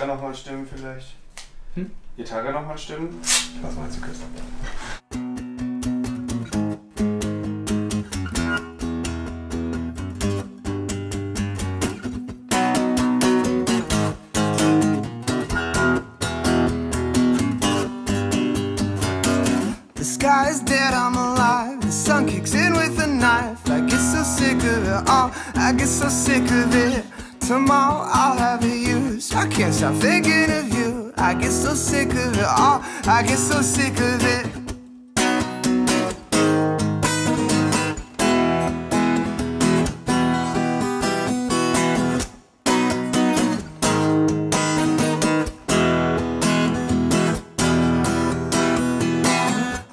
Gitarre nochmal stimmen vielleicht? Hm? Gitarre nochmal stimmen? Was meinst du, Chris? The sky is dead, I'm alive. The sun kicks in with a knife. I get so sick of it all. I get so sick of it. Tomorrow I'll have it I can't stop thinking of you. I get so sick of it all. I get so sick of it.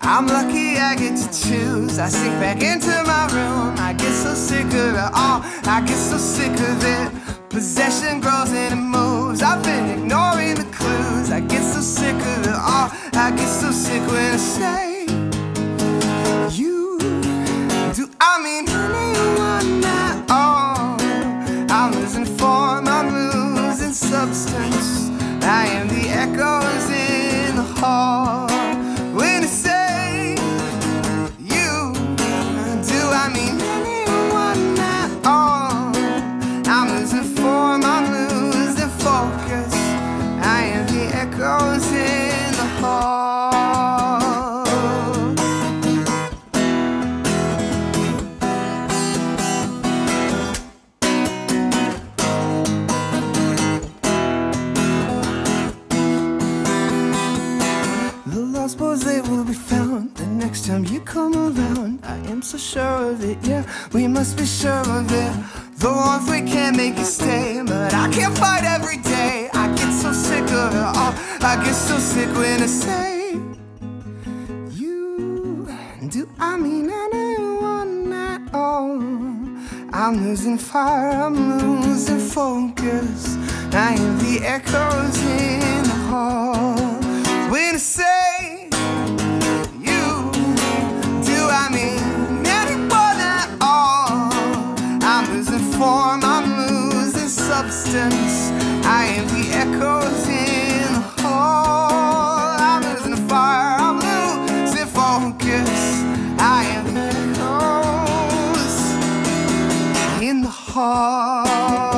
I'm lucky I get to choose. I sink back into my room. I get so sick of it all. I get so sick of it. Possession grows and it I've been ignoring the clues. I get so sick of it all. I get so sick when I say you. Do I mean anyone at all? I'm losing form. I'm losing substance. I am the echoes in the hall. Lost they will be found the next time you come around. I am so sure of it, yeah, we must be sure of it. The warmth we can't make it stay, but I can't fight every day. I get so sick of it all. I get so sick when I say, You, do I mean anyone at all? I'm losing fire, I'm losing focus. I am the echoes in the hall. When I say I am the echoes in the hall. I'm losing fire, I'm losing focus. I am the echoes in the hall.